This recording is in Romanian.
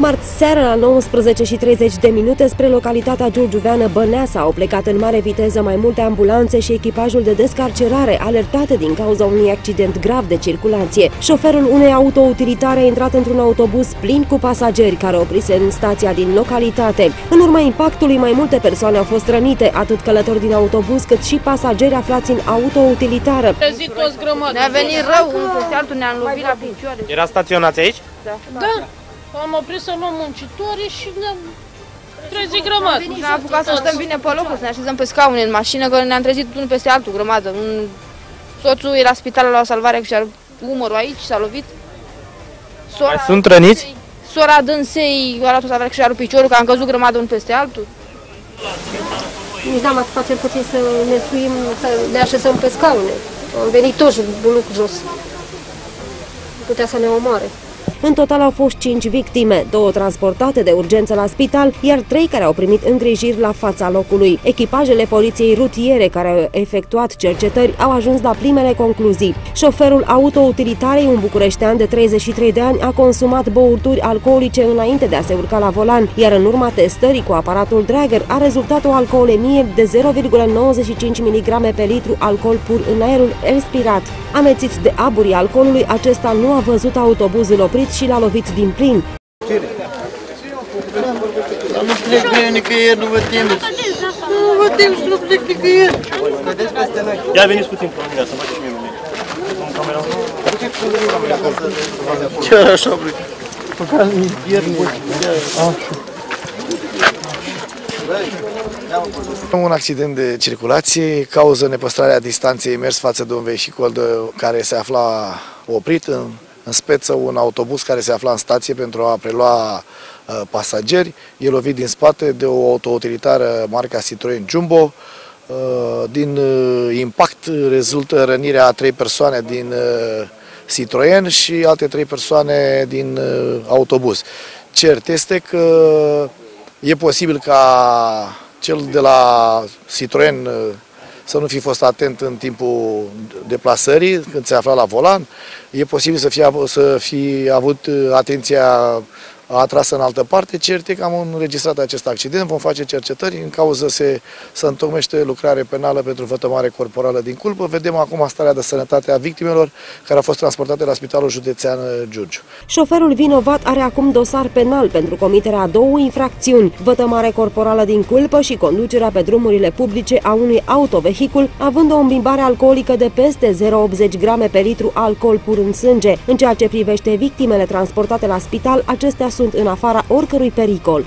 Marți seara la 19 și 30 de minute spre localitatea giurgiuveană Băneasa au plecat în mare viteză mai multe ambulanțe și echipajul de descarcerare alertate din cauza unui accident grav de circulație. Șoferul unei autoutilitare a intrat într-un autobuz plin cu pasageri care oprise în stația din localitate. În urma impactului mai multe persoane au fost rănite, atât călători din autobuz cât și pasageri aflați în autoutilitară. Ne-a venit rău, unul peste altul ne-am lovit la picioare. Era staționați aici? Da. Da, am oprit să luăm muncitori și ne-am trezit grămadă. Ne-am apucat să stăm bine pe locul, să ne așezăm pe scaune în mașină, că ne-am trezit unul peste altul, grămadă. Un... Soțul e la spital la salvare cu și-a umărul aici, s-a lovit. Mai sunt răniți? Sora dânsei a luat o salvare cu și-a rupt piciorul, că am căzut grămadă unul peste altul. Nici n-am atât face puțin să ne suim, să ne așezăm pe scaune. Am venit toți buluc jos. Putea să ne omoare. În total au fost 5 victime, două transportate de urgență la spital, iar trei care au primit îngrijiri la fața locului. Echipajele poliției rutiere care au efectuat cercetări au ajuns la primele concluzii. Șoferul autoutilitarei, un bucureștean de 33 de ani, a consumat băuturi alcoolice înainte de a se urca la volan, iar în urma testării cu aparatul Drager a rezultat o alcoolemie de 0,95 mg pe litru alcool pur în aerul respirat. Amețiți de aburii alcoolului, acesta nu a văzut autobuzul oprit și l-a lovit din plin. Dar nu plec bine nicăieri, nu vă temeți. Nu vă temeți, nu plec nicăieri. Ia veniți puțin pe mine, să faceți mie mine. Chiar așa, bă. Măcar nici vierni. Un accident de circulație cauză nepăstrarea distanței mers față de un vehicul de, care se afla oprit în, în speță un autobuz care se afla în stație pentru a prelua uh, pasageri. E lovit din spate de o autoutilitară marca Citroen Jumbo. Uh, din uh, impact rezultă rănirea a trei persoane din uh, Citroen și alte trei persoane din uh, autobuz. Cert este că e posibil ca cel de la Citroen uh, să nu fi fost atent în timpul deplasării, când se afla la volan. E posibil să fie, să fi avut uh, atenția atrasă în altă parte. Cert e că am înregistrat acest accident, vom face cercetări, în cauză se, se întocmește lucrare penală pentru vătămare corporală din culpă. Vedem acum starea de sănătate a victimelor care au fost transportate la Spitalul Județean Giurgiu. Șoferul vinovat are acum dosar penal pentru comiterea a două infracțiuni, vătămare corporală din culpă și conducerea pe drumurile publice a unui autovehicul, având o îmbimbare alcoolică de peste 0,80 grame pe litru alcool pur în sânge. În ceea ce privește victimele transportate la spital, acestea sunt în afara oricărui pericol.